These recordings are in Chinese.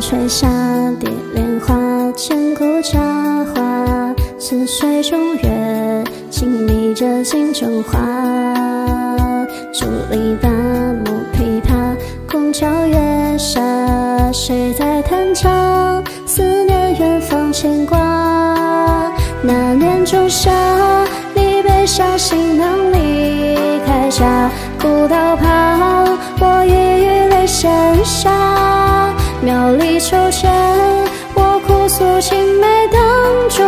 吹沙蝶莲花，千古佳话。似水中月，轻迷着镜中花。竹篱笆，木琵琶，宫桥月下，谁在弹唱？思念远方牵挂。那年仲夏，你背上行囊离开家，古道旁，秋千，我哭诉青梅当竹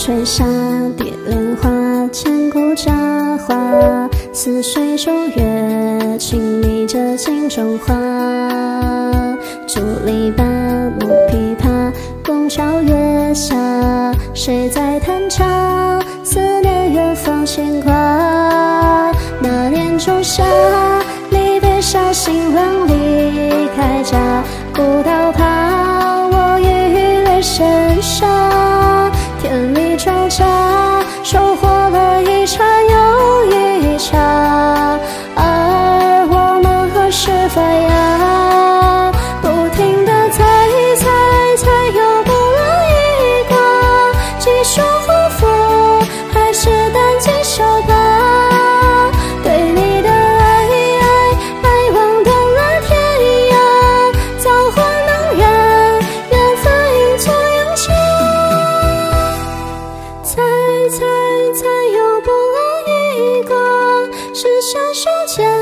吹沙蝶莲花，千古佳话。似水中月，轻迷着镜中花。竹篱笆，木琵琶，拱桥月下，谁在弹唱？思念远方牵挂。那年仲夏，你背上行囊离开家，古道旁，庄稼，收获了一茬又一茬，而我们何时发芽？猜猜猜，又不落一卦，是下手间，